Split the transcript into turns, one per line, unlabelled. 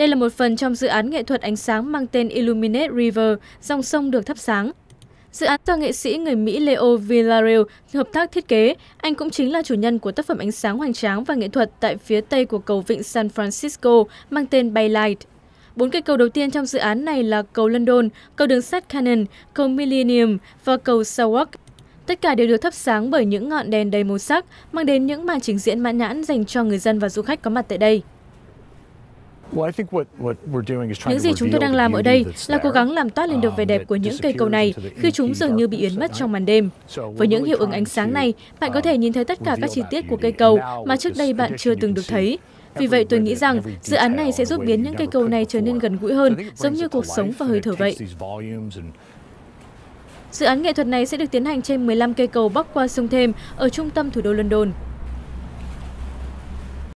Đây là một phần trong dự án nghệ thuật ánh sáng mang tên Illuminate River, dòng sông được thắp sáng. Dự án do nghệ sĩ người Mỹ Leo Villarreal hợp tác thiết kế. Anh cũng chính là chủ nhân của tác phẩm ánh sáng hoành tráng và nghệ thuật tại phía tây của cầu vịnh San Francisco mang tên Bay Light. Bốn cây cầu đầu tiên trong dự án này là cầu London, cầu đường sắt Cannon, cầu Millennium và cầu Southwark. Tất cả đều được thắp sáng bởi những ngọn đèn đầy màu sắc, mang đến những màn trình diễn mãn nhãn dành cho người dân và du khách có mặt tại đây. Những gì chúng tôi đang làm ở đây là cố gắng làm toát lên được vẻ đẹp của những cây cầu này khi chúng dường như bị yến mất trong màn đêm. Với những hiệu ứng ánh sáng này, bạn có thể nhìn thấy tất cả các chi tiết của cây cầu mà trước đây bạn chưa từng được thấy. Vì vậy tôi nghĩ rằng dự án này sẽ giúp biến những cây cầu này trở nên gần gũi hơn, giống như cuộc sống và hơi thở vậy. Dự án nghệ thuật này sẽ được tiến hành trên 15 cây cầu bắc qua sông Thêm ở trung tâm thủ đô London.